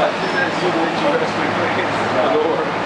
But you're going to speak